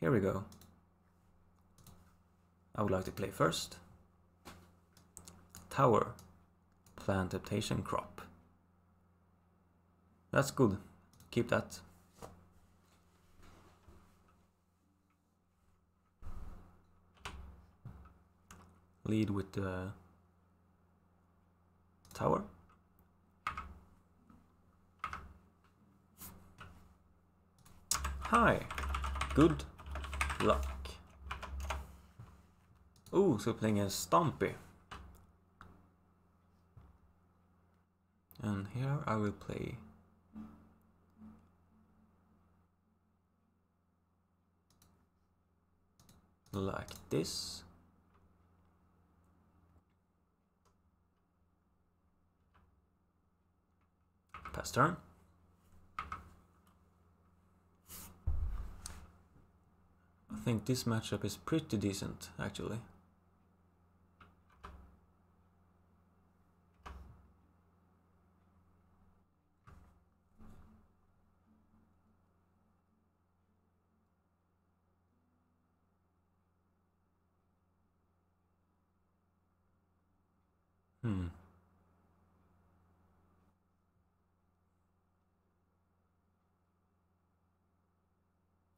here we go. I would like to play first. Tower. Plant adaptation crop. That's good. Keep that. Lead with the tower. Hi. Good luck. Oh, so playing a Stompy. And here I will play like this. Pass turn. I think this matchup is pretty decent, actually. Hmm.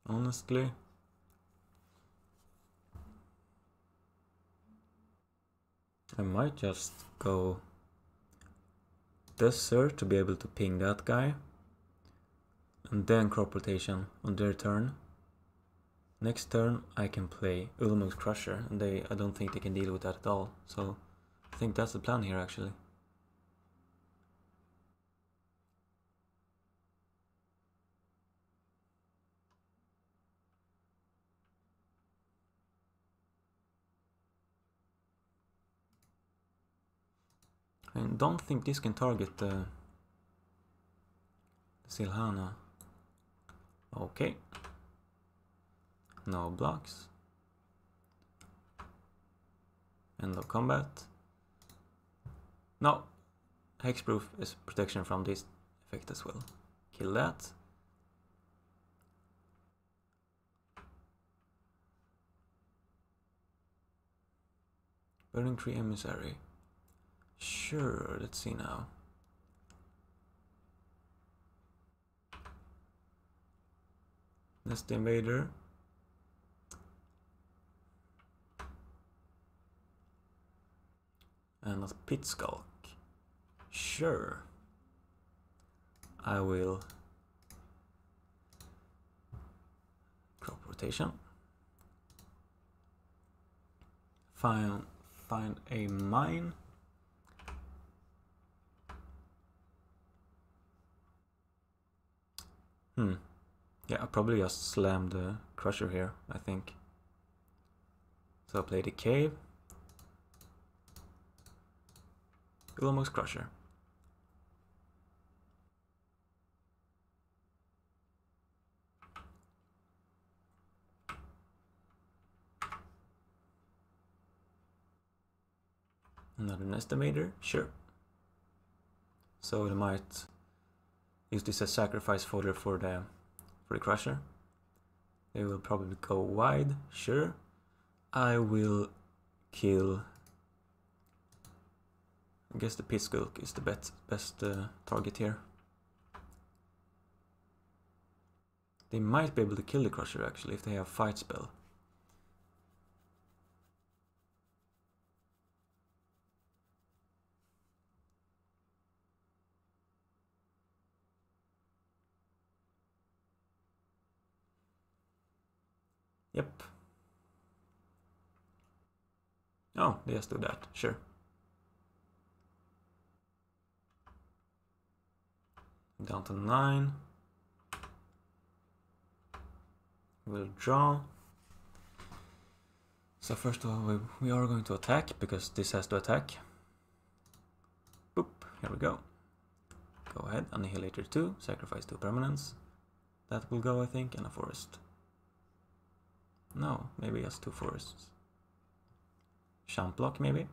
Honestly, I might just go this desert to be able to ping that guy and then crop rotation on their turn. Next turn I can play Ulamog's Crusher and they I don't think they can deal with that at all. So I think that's the plan here actually. I don't think this can target the Silhana. Okay. No blocks. End of combat. No. Hexproof is protection from this effect as well. Kill that. Burning Tree Emissary. Sure, let's see now. Nest Invader. And a Pit Skulk. Sure. I will crop rotation. Find find a mine. Hmm. Yeah, I probably just slammed the crusher here, I think. So I'll play the cave. Ulamog's crusher. Another Emissary, sure. So it might use this as sacrifice fodder for the for the crusher. They will probably go wide, sure. I will kill. I guess the pit skulk is the best best uh, target here. They might be able to kill the crusher actually if they have fight spell. Yep. Oh, they just do that, sure. Down to 9. We'll draw. So first of all, we, we are going to attack, because this has to attack. Boop, here we go. Go ahead, Annihilator 2, sacrifice 2 permanents. That will go, I think, and a forest. No, maybe just two forests. Champ block, maybe?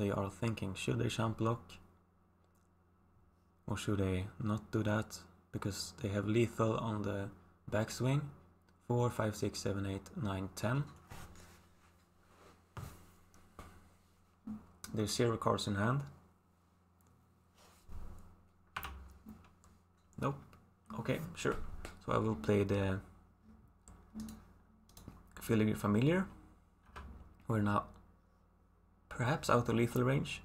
They are thinking. Should they chump block? Or should they not do that? Because they have lethal on the backswing. 4, 5, 6, 7, 8, 9, 10. There's zero cards in hand. Nope. Okay, sure. So I will play the Filigree Familiar. We're now perhaps out of lethal range.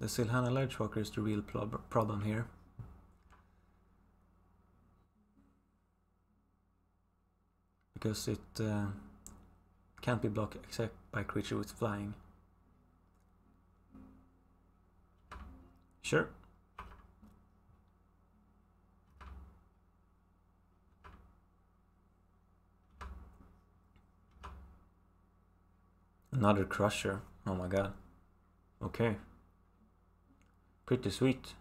The Silhana Ledgewalker is the real problem here. Because it uh, can't be blocked except by creature with flying. Sure. Another crusher. Oh my god. Okay. Pretty sweet.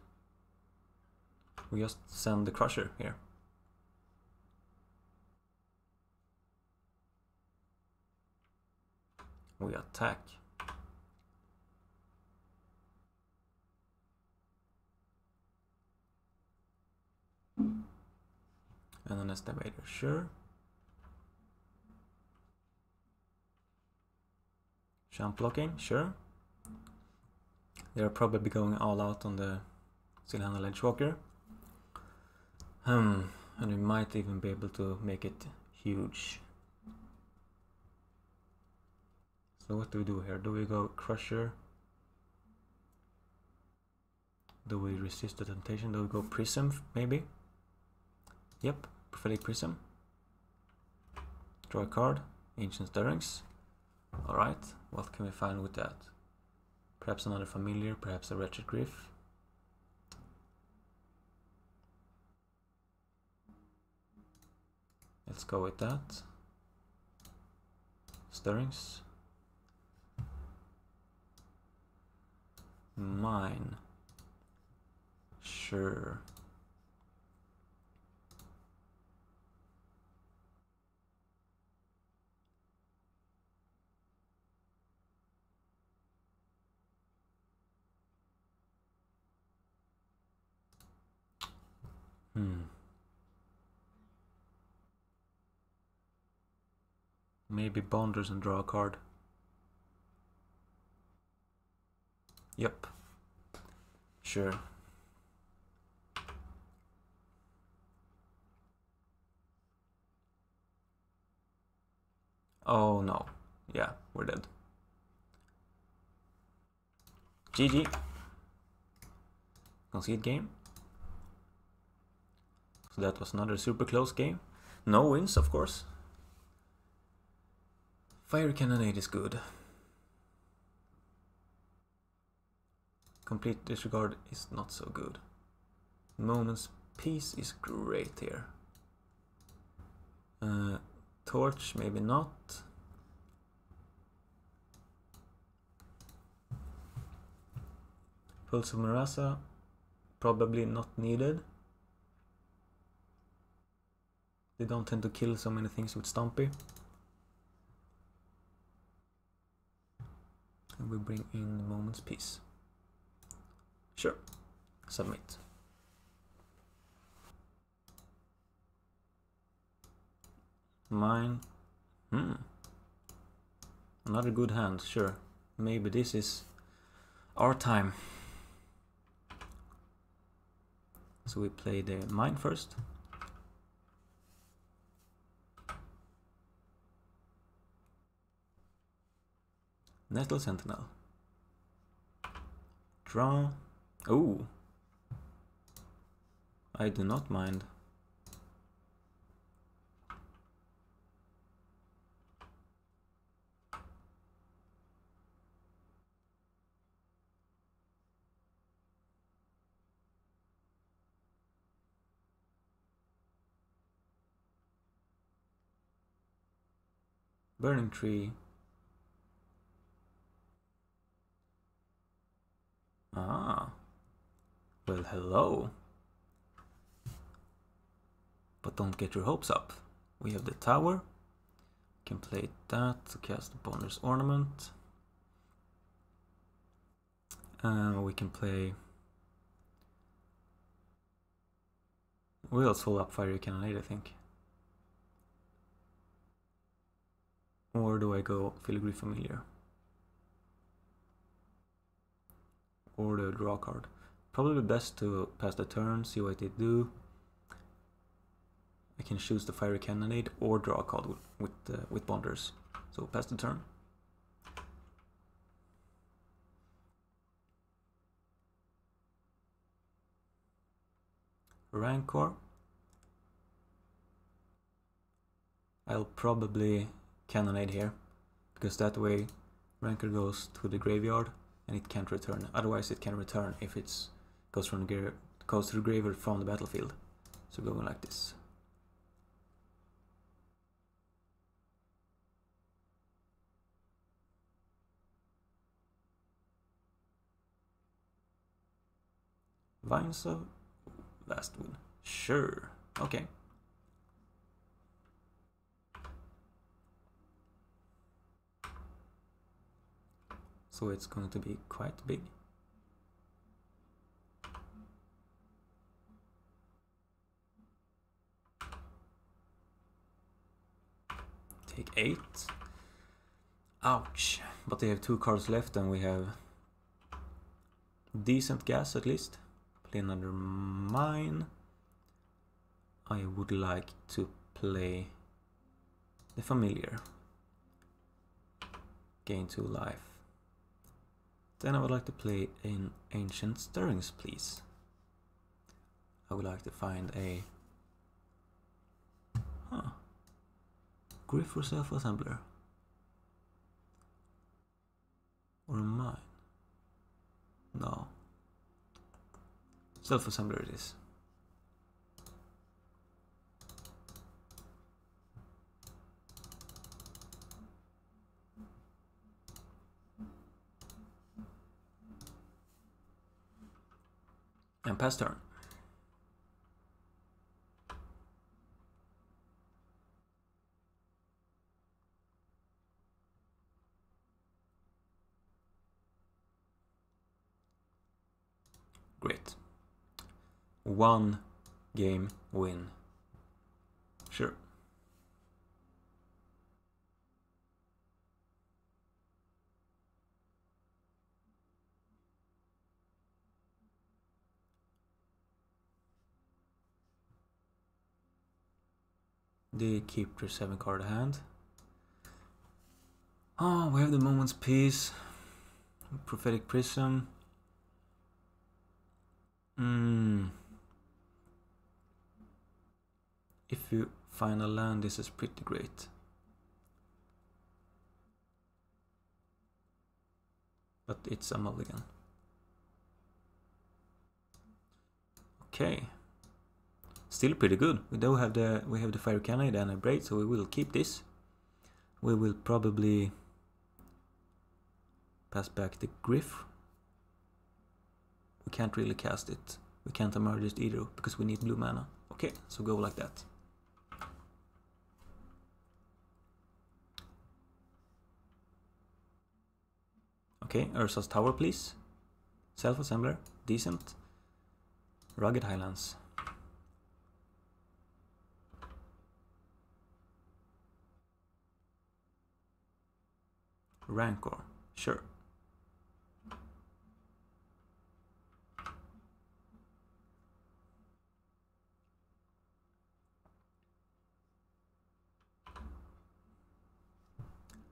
We just send the crusher here. We attack. And an Emissary, sure. Chump blocking, sure. They're probably going all out on the Silhana Ledgewalker. Hmm, and we might even be able to make it huge. So what do we do here? Do we go Crusher? Do we resist the temptation? Do we go Prism, maybe? Yep, Prophetic Prism. Draw a card, Ancient Stirrings. Alright, what can we find with that? Perhaps another familiar, perhaps a Wretched Gryff. Let's go with that. Stirrings. Mine. Sure. Hmm. Maybe Bonders and draw a card. Yep. Sure. Oh no. Yeah, we're dead. GG. Concede game. So that was another super close game. No wins, of course. Fire Cannonade is good. Complete disregard is not so good. Moment's Peace is great here. Uh, torch, maybe not. Pulse of Murasa, probably not needed. They don't tend to kill so many things with Stompy. And we bring in Moment's Peace. Sure. Submit. Mine. Hmm. Another good hand, sure. Maybe this is our time. So we play the mine first. Nettle Sentinel. Draw. Oh. I do not mind. Burning Tree Well, hello. But don't get your hopes up. We have the tower. Can play that to cast the Bonder's Ornament. We can play... We'll soul up Fiery Cannonade, I think. Or do I go Filigree Familiar? Or the draw card? Probably best to pass the turn, see what they do. I can choose the Fiery Cannonade or draw a card with, with, uh, with Bonders. So pass the turn. Rancor. I'll probably Cannonade here, because that way Rancor goes to the graveyard and it can't return. Otherwise it can return if it goes from the goes to the graveyard from the battlefield. So going like this. Vines of Vastwood. Sure. Okay. So it's going to be quite big. Take eight. Ouch. But they have two cards left and we have decent gas at least. Play another mine. I would like to play the familiar. Gain two life. Then I would like to play in Ancient Stirrings, please. I would like to find a... Huh. Gryff or Self-Assembler? Or mine? No. Self-Assembler it is. And pass turn. Great. One game win. Sure. They keep their 7 card hand. Oh, we have the Moment's Peace. Prophetic Prism. Hmm. If you find a land, this is pretty great. But it's a mulligan. Okay still pretty good. We do have the we have the Fire Cannonade, so we will keep this. We will probably pass back the Gryff. We can't really cast it. We can't emerge it either because we need blue mana. Okay, so go like that. Okay, Urza's Tower please. Self-assembler, decent. Rugged Highlands. Rancor, sure.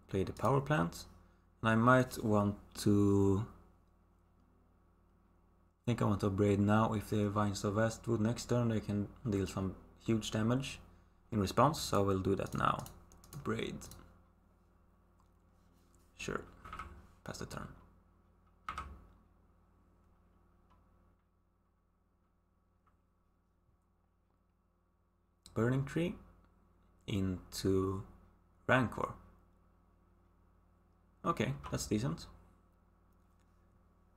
Play the power plant. I might want to... I think I want to braid now. If they have Vines of Vastwood next turn, they can deal some huge damage in response, so I will do that now. Braid. Sure. Pass the turn. Burning Tree into Rancor. Okay, that's decent.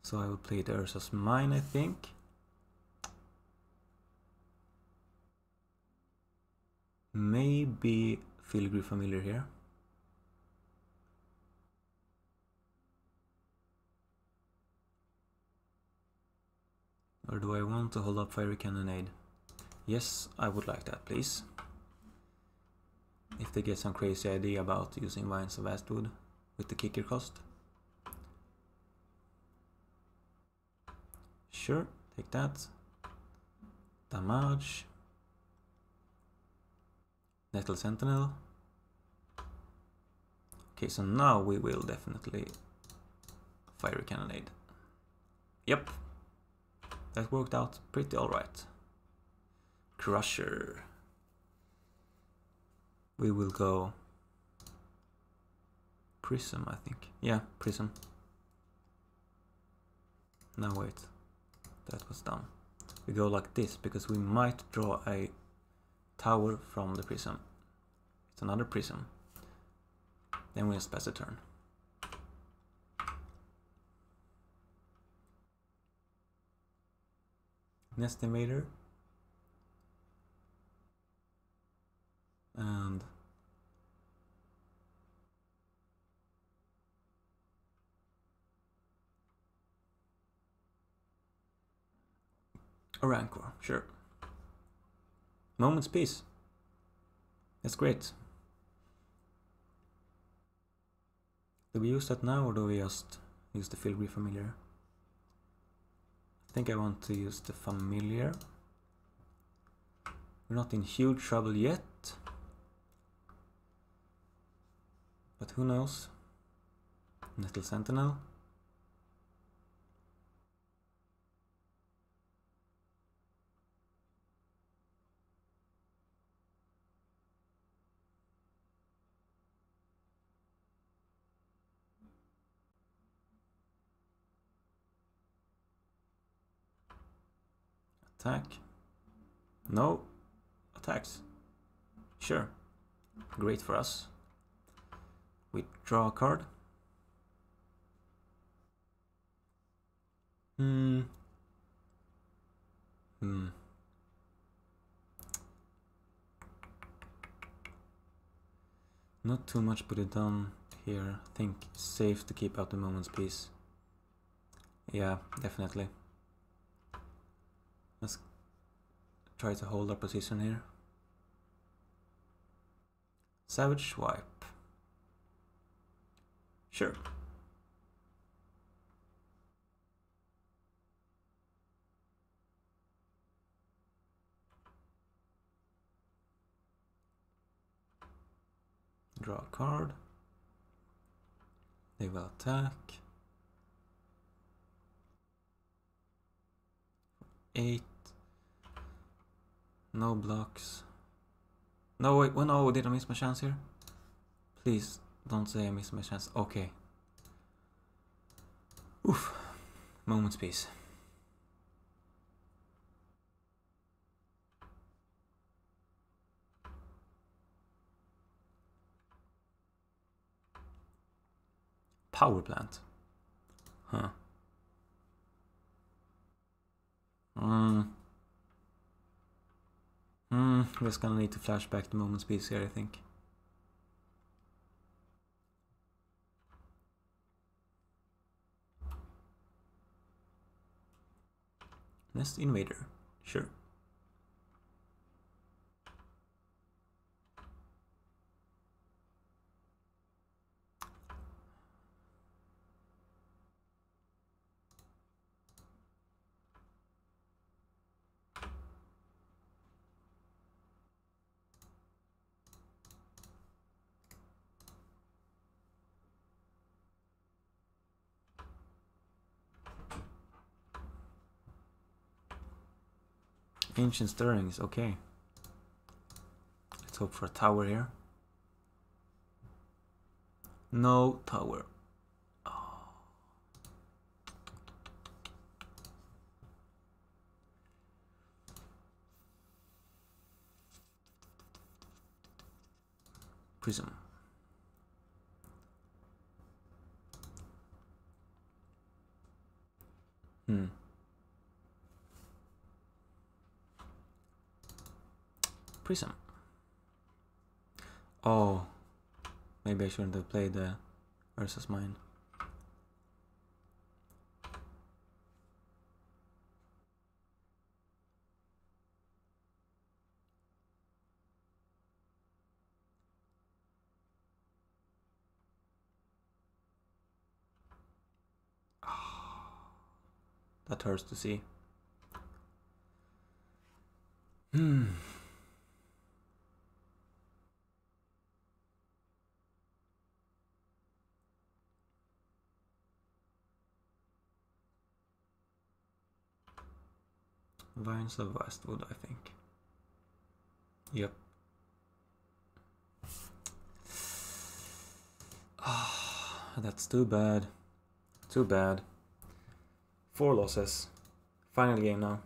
So I will play the Urza's Mine, I think. Maybe Filigree Familiar here. Or do I want to hold up Fiery Cannonade? Yes, I would like that, please. If they get some crazy idea about using Vines of Vastwood with the kicker cost. Sure, take that. Damage. Nettle Sentinel. Okay, so now we will definitely Fiery Cannonade. Yep, that worked out pretty alright. Crusher. We will go Prism, I think. Yeah, Prism. Now wait, that was dumb. We go like this because we might draw a tower from the prism. It's another prism. Then we just pass a turn. Nest Invader. And a Rancor, sure. Moment's Peace. That's great. Do we use that now or do we just use the Filigree Familiar? I think I want to use the Familiar. We're not in huge trouble yet. But who knows? Nettle Sentinel. Attack. No. Attacks. Sure. Great for us. We draw a card. Hmm. Hmm. Not too much put it down here. I think safe to keep out the moment's peace. Yeah, definitely. Let's try to hold our position here. Savage swipe. Sure. Draw a card. They will attack. Eight. No blocks. No, wait, well, no, did I miss my chance here? Please, don't say I missed my chance. Okay. Oof. Moment's peace. Power plant. Huh. Mm. Hmm. Hmm, just gonna need to flashback the moment's peace here, I think. Nest Invader, sure. Ancient Stirrings, okay. Let's hope for a tower here. No tower. Oh. Prism. Hmm. Prism. Oh, maybe I shouldn't have played the Urza's Mine. That hurts to see. Hmm. Vines of Vastwood, I think. Yep. Ah, that's too bad. Too bad. Four losses. Final game now.